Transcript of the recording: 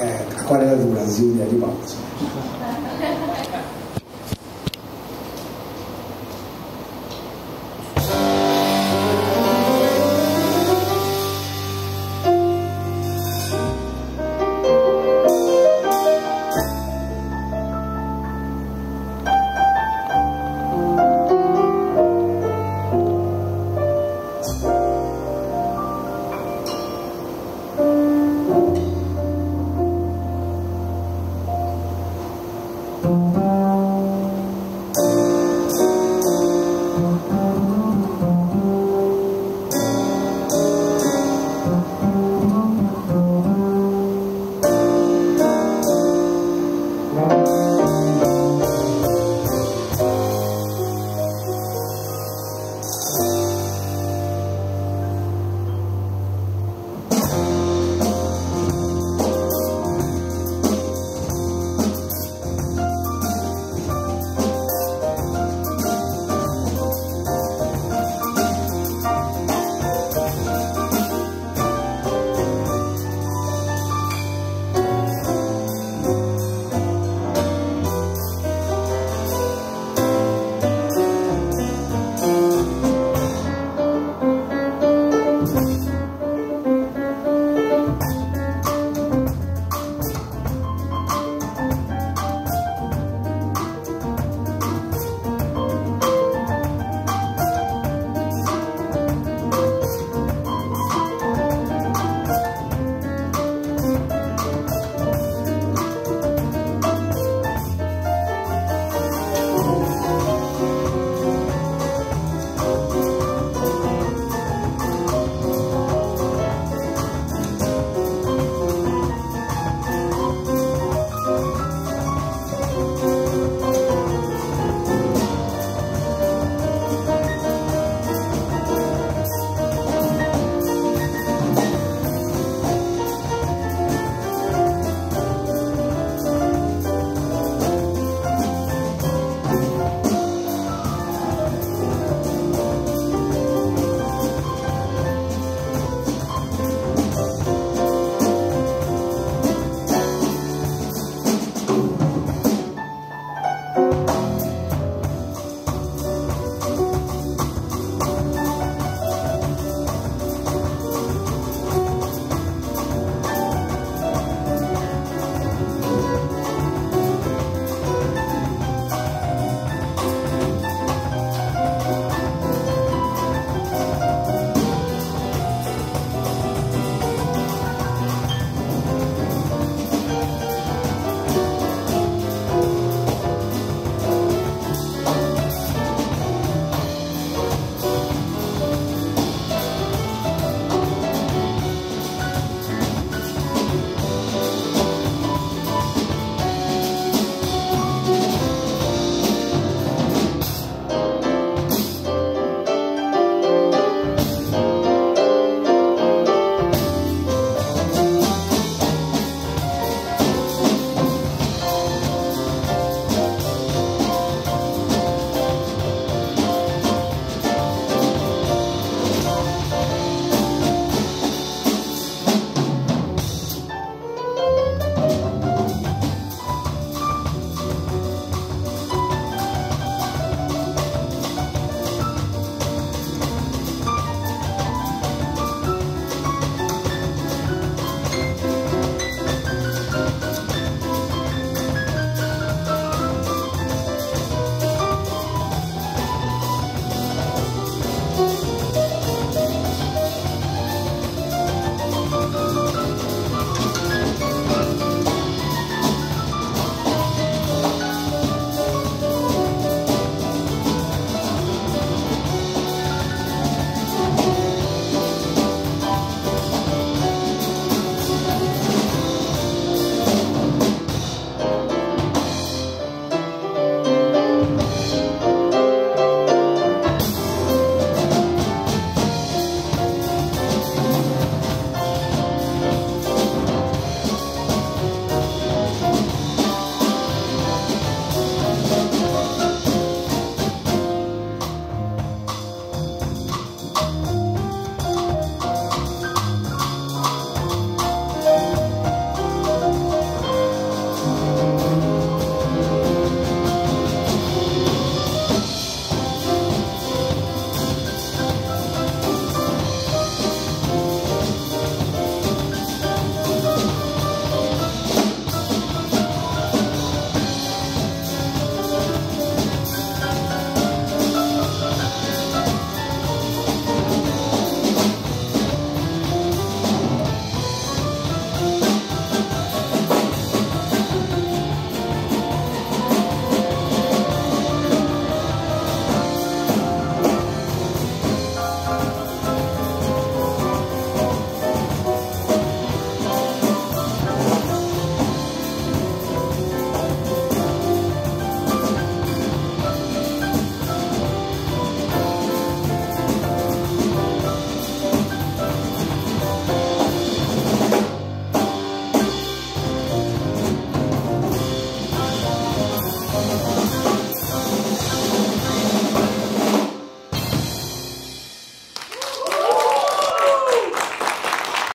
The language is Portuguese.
é, a qualidade do Brasil de animal.